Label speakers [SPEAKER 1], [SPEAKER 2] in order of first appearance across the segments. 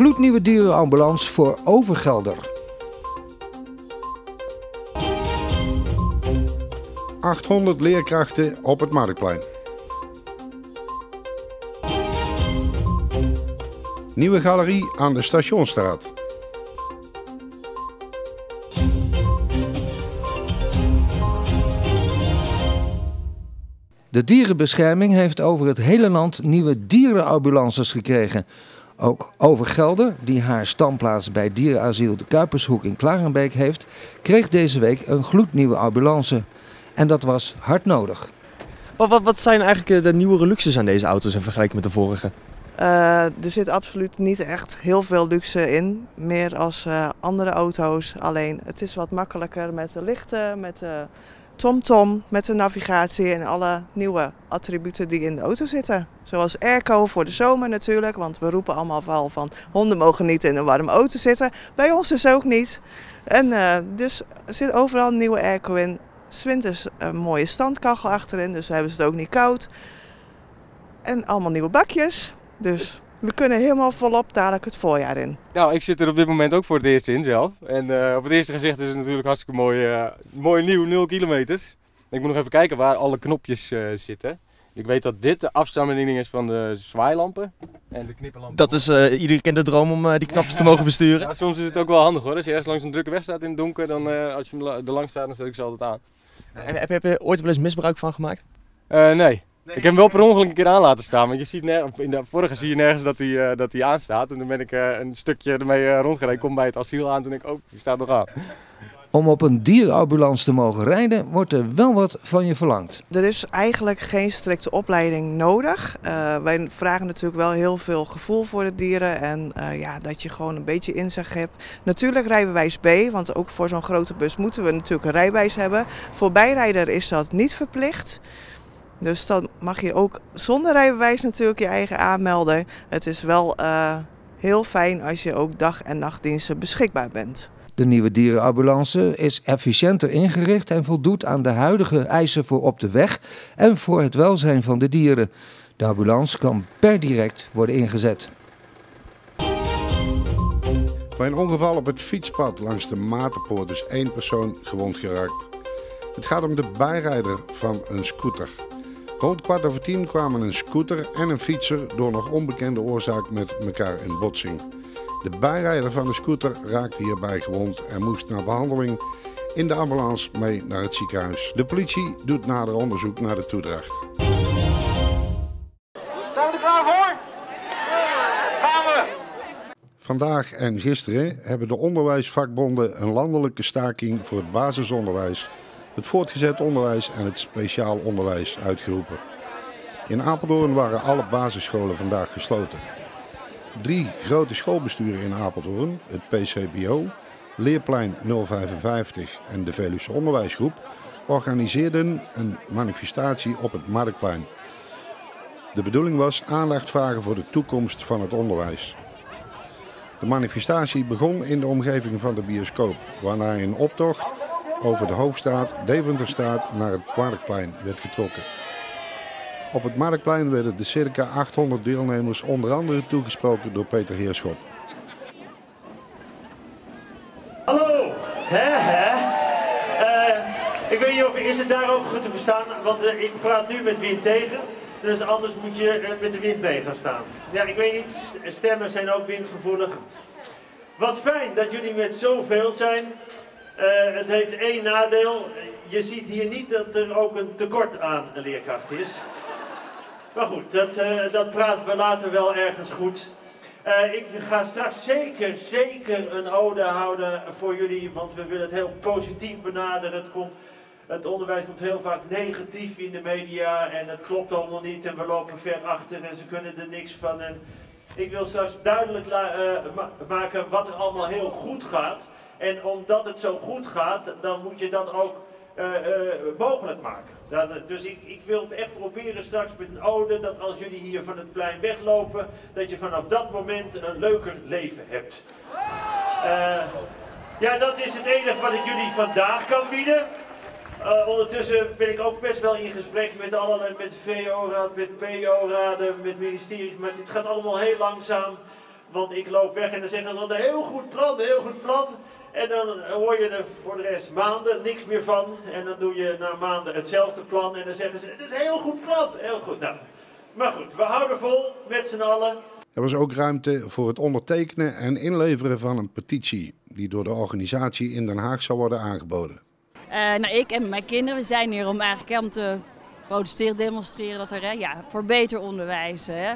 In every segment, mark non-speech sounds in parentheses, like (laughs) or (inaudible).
[SPEAKER 1] gloednieuwe dierenambulance voor Overgelder.
[SPEAKER 2] 800 leerkrachten op het Marktplein. Nieuwe galerie aan de Stationstraat.
[SPEAKER 1] De dierenbescherming heeft over het hele land nieuwe dierenambulances gekregen. Ook Overgelder, die haar standplaats bij dierenasiel de Kuipershoek in Klarenbeek heeft, kreeg deze week een gloednieuwe ambulance. En dat was hard nodig.
[SPEAKER 3] Wat, wat, wat zijn eigenlijk eh, de nieuwere luxes aan deze auto's in vergelijking met de vorige?
[SPEAKER 4] Uh, er zit absoluut niet echt heel veel luxe in. Meer als uh, andere auto's. Alleen het is wat makkelijker met de lichten, met de TomTom, met de navigatie en alle nieuwe attributen die in de auto zitten. Zoals airco voor de zomer natuurlijk, want we roepen allemaal wel van honden mogen niet in een warme auto zitten. Bij ons dus ook niet. En uh, dus zit overal nieuwe airco in. Swinters een mooie standkachel achterin, dus hebben ze het ook niet koud. En allemaal nieuwe bakjes. Dus we kunnen helemaal volop dadelijk het voorjaar in.
[SPEAKER 5] Nou, ik zit er op dit moment ook voor het eerst in zelf. En uh, op het eerste gezicht is het natuurlijk hartstikke mooi, uh, mooi nieuw, 0 kilometers. Ik moet nog even kijken waar alle knopjes uh, zitten. Ik weet dat dit de afstandsbediening is van de zwaailampen en de knipperlampen.
[SPEAKER 3] Dat is uh, iedere kent de droom om uh, die knopjes te mogen besturen.
[SPEAKER 5] Ja, soms is het ook wel handig hoor. Als je ergens langs een drukke weg staat in het donker, dan uh, als je er langs staat, dan zet ik ze altijd aan.
[SPEAKER 3] En heb je, heb je ooit wel eens misbruik van gemaakt?
[SPEAKER 5] nee. Nee. Ik heb hem wel per ongeluk een keer aan laten staan, want je ziet in de vorige zie je nergens dat hij, uh, dat hij aanstaat. En dan ben ik uh, een stukje ermee uh, rondgereden, kom bij het asiel aan en denk ik, oh, die staat nog aan.
[SPEAKER 1] Om op een dierenambulance te mogen rijden, wordt er wel wat van je verlangd.
[SPEAKER 4] Er is eigenlijk geen strikte opleiding nodig. Uh, wij vragen natuurlijk wel heel veel gevoel voor de dieren en uh, ja, dat je gewoon een beetje inzicht hebt. Natuurlijk rijbewijs B, want ook voor zo'n grote bus moeten we natuurlijk een rijbewijs hebben. Voor bijrijder is dat niet verplicht. Dus dan mag je ook zonder rijbewijs natuurlijk je eigen aanmelden. Het is wel uh, heel fijn als je ook dag- en nachtdiensten beschikbaar bent.
[SPEAKER 1] De nieuwe dierenambulance is efficiënter ingericht en voldoet aan de huidige eisen voor op de weg en voor het welzijn van de dieren. De ambulance kan per direct worden ingezet.
[SPEAKER 2] Bij een ongeval op het fietspad langs de Matenpoort is één persoon gewond geraakt. Het gaat om de bijrijder van een scooter. Rond kwart over tien kwamen een scooter en een fietser door nog onbekende oorzaak met elkaar in botsing. De bijrijder van de scooter raakte hierbij gewond en moest na behandeling in de ambulance mee naar het ziekenhuis. De politie doet nader onderzoek naar de toedracht.
[SPEAKER 6] Zijn we er klaar voor? Gaan we!
[SPEAKER 2] Vandaag en gisteren hebben de onderwijsvakbonden een landelijke staking voor het basisonderwijs, het voortgezet onderwijs en het speciaal onderwijs uitgeroepen. In Apeldoorn waren alle basisscholen vandaag gesloten. Drie grote schoolbesturen in Apeldoorn, het PCBO, Leerplein 055 en de Veluwe Onderwijsgroep, organiseerden een manifestatie op het Marktplein. De bedoeling was aandacht vragen voor de toekomst van het onderwijs. De manifestatie begon in de omgeving van de bioscoop, waarna in optocht over de Hoofdstraat, Deventerstraat naar het Marktplein werd getrokken. Op het Marktplein werden de circa 800 deelnemers onder andere toegesproken door Peter Heerschop.
[SPEAKER 7] Hallo, hè hè. Uh, ik weet niet of is het daar ook goed te verstaan, want uh, ik praat nu met wind tegen. Dus anders moet je uh, met de wind mee gaan staan. Ja, ik weet niet, stemmen zijn ook windgevoelig. Wat fijn dat jullie met zoveel zijn. Het heeft één nadeel. Je ziet hier niet dat er ook een tekort aan leerkracht is. Maar goed, dat, uh, dat praten we later wel ergens goed. Uh, ik ga straks zeker, zeker een ode houden voor jullie, want we willen het heel positief benaderen. Het, komt, het onderwijs komt heel vaak negatief in de media en het klopt allemaal niet en we lopen ver achter en ze kunnen er niks van. Ik wil straks duidelijk ma maken wat er allemaal heel goed gaat. En omdat het zo goed gaat, dan moet je dat ook mogelijk maken. Dan, dus ik, ik, wil echt proberen straks met een ode dat als jullie hier van het plein weglopen, dat je vanaf dat moment een leuker leven hebt. Uh, ja, dat is het enige wat ik jullie vandaag kan bieden. Ondertussen ben ik ook best wel in gesprek met allerlei, met VO-raad, met PO-raden, met ministeries, maar dit gaat allemaal heel langzaam.
[SPEAKER 8] Want ik loop weg en dan zeggen ze een heel goed plan, heel goed plan. En dan hoor je er voor de rest maanden niks meer van. En dan doe je na maanden hetzelfde plan en dan zeggen ze, het is een heel goed plan, heel goed. Nou, maar goed, we houden vol met z'n allen.
[SPEAKER 2] Er was ook ruimte voor het ondertekenen en inleveren van een petitie die door de organisatie in Den Haag zou worden aangeboden.
[SPEAKER 9] Uh, nou, ik en mijn kinderen we zijn hier om eigenlijk hè, om te protesteren, demonstreren dat er hè, ja, voor beter onderwijs, hè,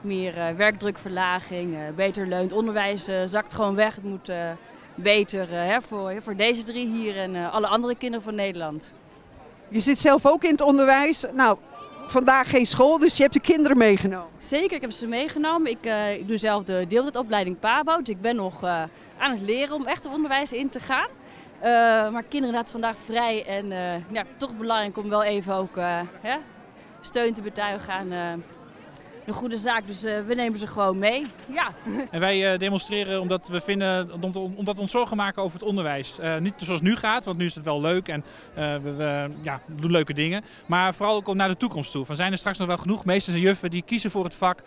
[SPEAKER 9] meer uh, werkdrukverlaging, uh, beter leunt onderwijs zakt gewoon weg. Het moet beter hè, voor, voor deze drie hier en alle andere kinderen van Nederland.
[SPEAKER 10] Je zit zelf ook in het onderwijs. Nou, vandaag geen school, dus je hebt de kinderen meegenomen.
[SPEAKER 9] Zeker, ik heb ze meegenomen. Ik, ik doe zelf de deeltijdopleiding PABO, dus ik ben nog aan het leren om echt het onderwijs in te gaan. Uh, maar kinderen laten vandaag vrij en uh, ja, toch belangrijk om wel even ook uh, hè, steun te betuigen aan een goede zaak. Dus uh, we nemen ze gewoon mee. Ja. (laughs)
[SPEAKER 11] En wij uh, demonstreren omdat we vinden, omdat we ons zorgen maken over het onderwijs. Uh, niet zoals nu gaat, want nu is het wel leuk en we, ja, doen leuke dingen. Maar vooral ook naar de toekomst toe. Van zijn er straks nog wel genoeg meesters en juffen die kiezen voor het vak.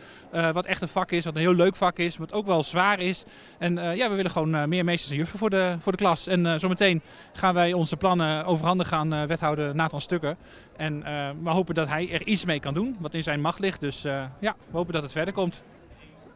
[SPEAKER 11] wat echt een vak is, wat een heel leuk vak is, wat ook wel zwaar is. En ja, we willen gewoon meer meesters en juffen voor de, voor de klas. En zometeen gaan wij onze plannen overhandigen aan wethouder Nathan Stukken. En we hopen dat hij er iets mee kan doen, wat in zijn macht ligt. Dus ja, ja, we hopen dat het verder komt.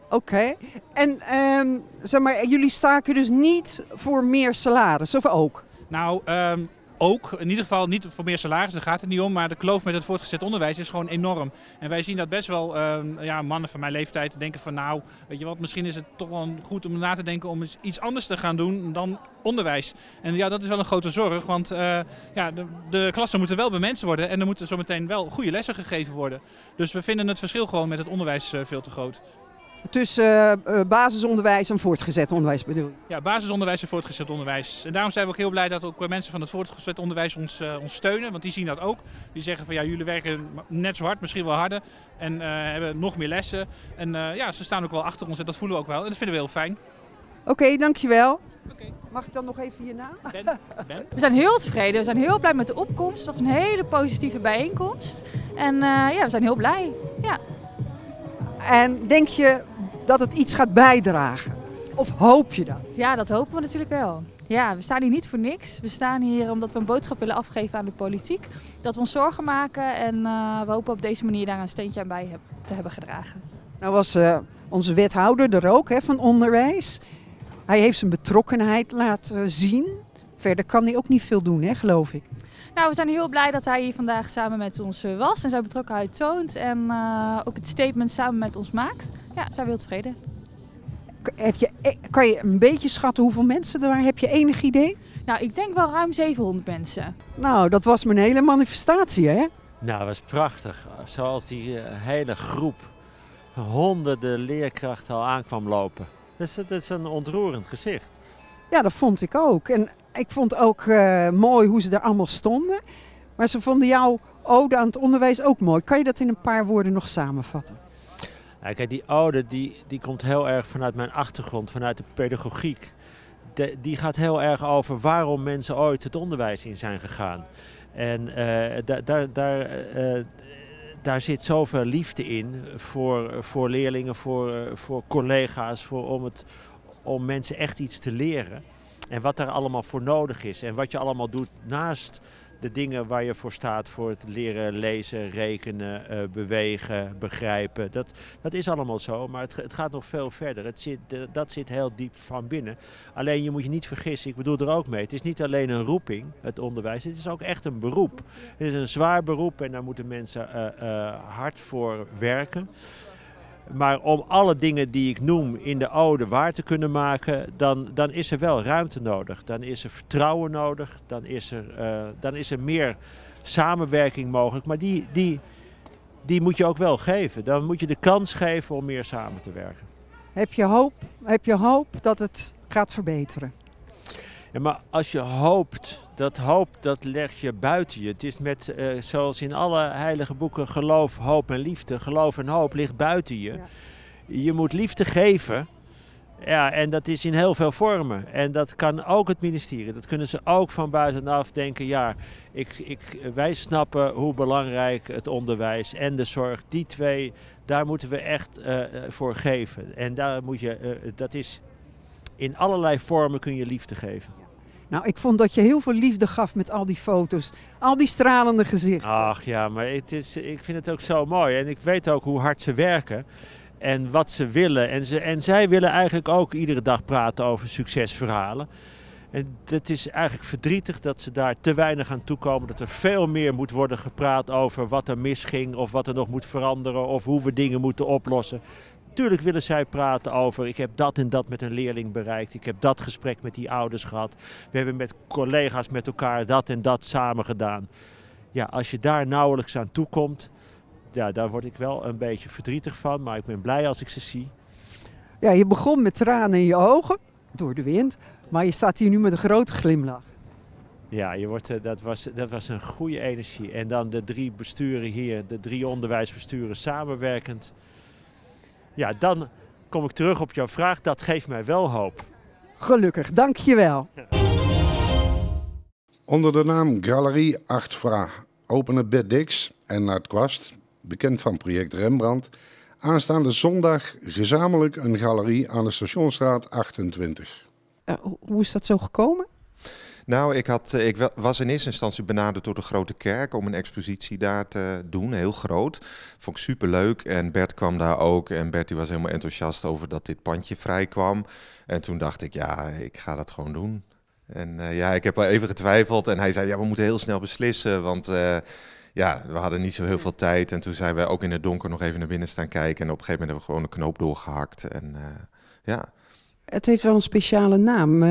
[SPEAKER 10] Oké. En um, zeg maar, jullie staken dus niet voor meer salaris, of ook?
[SPEAKER 11] Nou, um, ook. In ieder geval niet voor meer salaris, daar gaat het niet om. Maar de kloof met het voortgezet onderwijs is gewoon enorm. En wij zien dat best wel um, ja, mannen van mijn leeftijd denken van nou, weet je wat, misschien is het toch wel goed om na te denken om iets anders te gaan doen dan onderwijs. En ja, dat is wel een grote zorg, want uh, ja, de, de, klassen moeten wel bemensen worden en er moeten zometeen wel goede lessen gegeven worden. Dus we vinden het verschil gewoon met het onderwijs uh, veel te groot.
[SPEAKER 10] Tussen uh, basisonderwijs en voortgezet onderwijs bedoel je?
[SPEAKER 11] Ja, basisonderwijs en voortgezet onderwijs. En daarom zijn we ook heel blij dat ook mensen van het voortgezet onderwijs ons, uh, ons steunen. Want die zien dat ook. Die zeggen van ja, jullie werken net zo hard, misschien wel harder. En uh, hebben nog meer lessen. En ja, ze staan ook wel achter ons en dat voelen we ook wel. En dat vinden we heel fijn.
[SPEAKER 10] Oké, okay, dankjewel. Okay. Mag ik dan nog even je naam?
[SPEAKER 11] Ben. ben.
[SPEAKER 9] We zijn heel tevreden. We zijn heel blij met de opkomst. Het was een hele positieve bijeenkomst. En ja, we zijn heel blij. Ja.
[SPEAKER 10] En denk je dat het iets gaat bijdragen? Of hoop je dat?
[SPEAKER 9] Ja, dat hopen we natuurlijk wel. Ja, we staan hier niet voor niks. We staan hier omdat we een boodschap willen afgeven aan de politiek. Dat we ons zorgen maken en uh, we hopen op deze manier daar een steentje aan bij te hebben gedragen.
[SPEAKER 10] Nou was uh, onze wethouder er ook hè, van onderwijs. Hij heeft zijn betrokkenheid laten zien. Verder kan hij ook niet veel doen, hè, geloof ik.
[SPEAKER 9] Nou, we zijn heel blij dat hij hier vandaag samen met ons was en zijn betrokkenheid toont. En uh, ook het statement samen met ons maakt. Ja, zijn we heel tevreden.
[SPEAKER 10] Heb je, e-, kan je een beetje schatten hoeveel mensen er waren? Heb je enig idee?
[SPEAKER 9] Nou, ik denk wel ruim 700 mensen.
[SPEAKER 10] Nou, dat was mijn hele manifestatie, hè?
[SPEAKER 7] Nou, dat was prachtig. Zoals die uh, hele groep honderden leerkrachten al aankwam lopen. Dus dat is een ontroerend gezicht.
[SPEAKER 10] Ja, dat vond ik ook. En ik vond ook uh, mooi hoe ze er allemaal stonden. Maar ze vonden jouw ode aan het onderwijs ook mooi. Kan je dat in een paar woorden nog samenvatten?
[SPEAKER 7] Kijk, die ode die, die komt heel erg vanuit mijn achtergrond, vanuit de pedagogiek. De, die gaat heel erg over waarom mensen ooit het onderwijs in zijn gegaan. En uh, daar, daar, uh, daar zit zoveel liefde in voor, voor leerlingen, voor, voor collega's, voor, om, het, om mensen echt iets te leren. En wat daar allemaal voor nodig is. En wat je allemaal doet naast de dingen waar je voor staat. Voor het leren lezen, rekenen, uh, bewegen, begrijpen. Dat, dat is allemaal zo. Maar het, het gaat nog veel verder. Het zit, dat zit heel diep van binnen. Alleen je moet je niet vergissen. Ik bedoel er ook mee. Het is niet alleen een roeping, het onderwijs. Het is ook echt een beroep. Het is een zwaar beroep. En daar moeten mensen uh, uh, hard voor werken. Maar om alle dingen die ik noem in de ode waar te kunnen maken, dan, dan is er wel ruimte nodig. Dan is er vertrouwen nodig. Dan is er, uh, dan is er meer samenwerking mogelijk. Maar die, die, die moet je ook wel geven. Dan moet je de kans geven om meer samen te werken.
[SPEAKER 10] Heb je hoop, heb je hoop dat het gaat verbeteren?
[SPEAKER 7] Ja, maar als je hoopt, dat hoop dat leg je buiten je. Het is met, uh, zoals in alle heilige boeken, geloof, hoop en liefde. Geloof en hoop ligt buiten je. Ja. Je moet liefde geven Ja, en dat is in heel veel vormen. En dat kan ook het ministerie. Dat kunnen ze ook van buitenaf denken. Ja, ik, ik, wij snappen hoe belangrijk het onderwijs en de zorg, die twee, daar moeten we echt uh, voor geven. En daar moet je, uh, dat is in allerlei vormen kun je liefde geven.
[SPEAKER 10] Nou, ik vond dat je heel veel liefde gaf met al die foto's. Al die stralende gezichten.
[SPEAKER 7] Ach ja, maar het is, ik vind het ook zo mooi. En ik weet ook hoe hard ze werken en wat ze willen. En, ze, en zij willen eigenlijk ook iedere dag praten over succesverhalen. En het is eigenlijk verdrietig dat ze daar te weinig aan toekomen. Dat er veel meer moet worden gepraat over wat er misging of wat er nog moet veranderen of hoe we dingen moeten oplossen. Tuurlijk willen zij praten over, ik heb dat en dat met een leerling bereikt. Ik heb dat gesprek met die ouders gehad. We hebben met collega's met elkaar dat en dat samen gedaan. Ja, als je daar nauwelijks aan toekomt, ja, daar word ik wel een beetje verdrietig van. Maar ik ben blij als ik ze zie.
[SPEAKER 10] Ja, je begon met tranen in je ogen, door de wind. Maar je staat hier nu met een grote glimlach.
[SPEAKER 7] Ja, je wordt, dat, was, dat was een goede energie. En dan de drie besturen hier, de drie onderwijsbesturen samenwerkend. Ja, dan kom ik terug op jouw vraag. Dat geeft mij wel hoop.
[SPEAKER 10] Gelukkig, dank je wel.
[SPEAKER 2] Onder de naam Galerie 8 Vra openen Bert Dix en Nart Kwast, bekend van project Rembrandt, aanstaande zondag gezamenlijk een galerie aan de Stationstraat 28.
[SPEAKER 10] Uh, hoe is dat zo gekomen?
[SPEAKER 12] Nou, ik, had, ik was in eerste instantie benaderd door de Grote Kerk om een expositie daar te doen, heel groot. Vond ik superleuk en Bert kwam daar ook en Bert was helemaal enthousiast over dat dit pandje vrij kwam. En toen dacht ik, ja, ik ga dat gewoon doen. En uh, ja, ik heb wel even getwijfeld en hij zei, ja, we moeten heel snel beslissen, want... Uh, ja, we hadden niet zo heel veel tijd. En toen zijn we ook in het donker nog even naar binnen staan kijken. En op een gegeven moment hebben we gewoon een knoop doorgehakt. En ja.
[SPEAKER 10] Het heeft wel een speciale naam.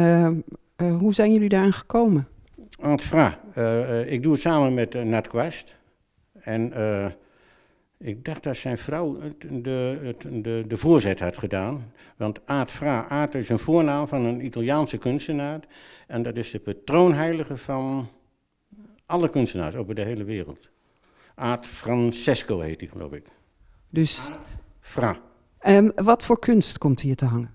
[SPEAKER 10] Uh, hoe zijn jullie daaraan gekomen?
[SPEAKER 13] Antvra. ik doe het samen met uh, Nat Quest. En ik dacht dat zijn vrouw de, de, de voorzet had gedaan. Want Aad Fra, Aad is een voornaam van een Italiaanse kunstenaar. En dat is de patroonheilige van alle kunstenaars over de hele wereld. Aad Francesco heet hij, geloof ik.
[SPEAKER 10] Dus.
[SPEAKER 13] Aad Fra.
[SPEAKER 10] En wat voor kunst komt hier te hangen?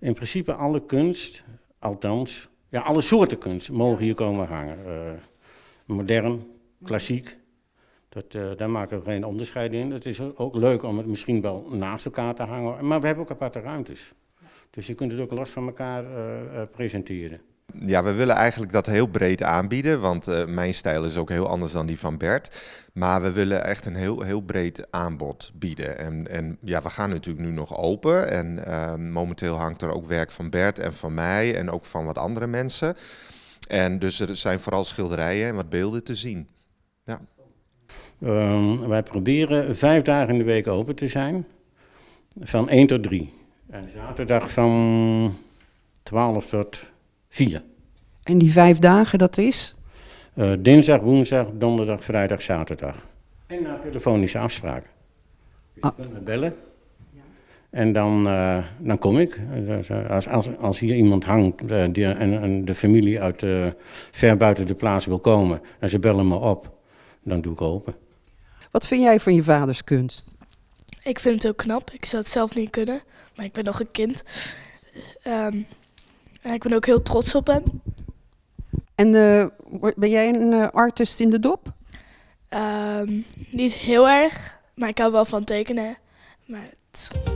[SPEAKER 13] In principe alle kunst, althans, ja, alle soorten kunst mogen hier komen hangen. Uh, modern, klassiek. Dat, uh, daar maken we geen onderscheid in. Het is ook leuk om het misschien wel naast elkaar te hangen. Maar we hebben ook aparte ruimtes. Dus je kunt het ook los van elkaar uh, presenteren.
[SPEAKER 12] Ja, we willen eigenlijk dat heel breed aanbieden, want uh, mijn stijl is ook heel anders dan die van Bert. Maar we willen echt een heel, heel breed aanbod bieden. En, en ja, we gaan natuurlijk nu nog open. En uh, momenteel hangt er ook werk van Bert en van mij en ook van wat andere mensen. En dus er zijn vooral schilderijen en wat beelden te zien. Ja.
[SPEAKER 13] Um, wij proberen vijf dagen in de week open te zijn, van 1 tot 3. En zaterdag van 12 tot 4.
[SPEAKER 10] En die vijf dagen, dat is?
[SPEAKER 13] Uh, dinsdag, woensdag, donderdag, vrijdag, zaterdag. En na telefonische afspraken. Dus ah. me bellen. En dan, uh, dan kom ik. Als, als, als hier iemand hangt uh, die, en, en, de familie uit ver buiten de plaats wil komen en ze bellen me op, dan doe ik open.
[SPEAKER 10] Wat vind jij van je vaders kunst?
[SPEAKER 14] Ik vind het heel knap. Ik zou het zelf niet kunnen, maar ik ben nog een kind. Um, en ik ben ook heel trots op hem.
[SPEAKER 10] En uh, ben jij een uh, artist in de dop?
[SPEAKER 14] Um, niet heel erg, maar ik hou wel van tekenen. Maar het...